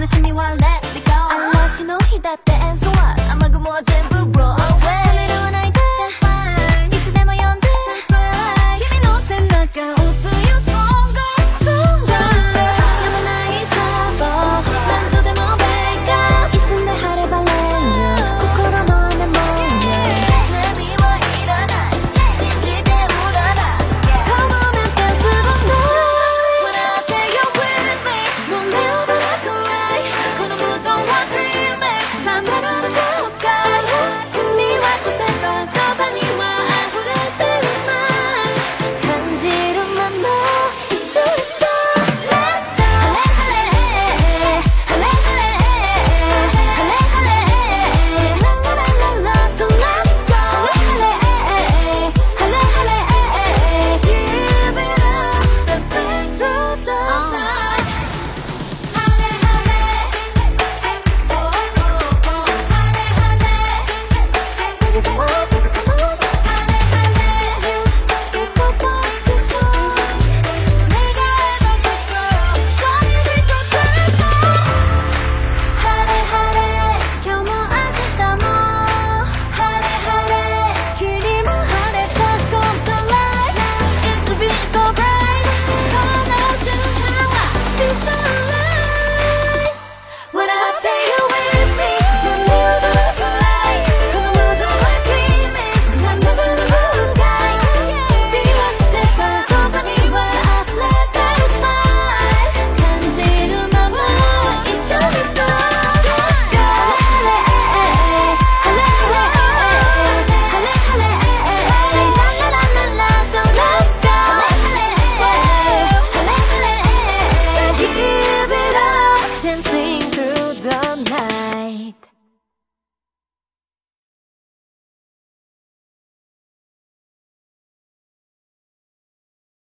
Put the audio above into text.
the shimmy while that Whoa.